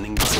standing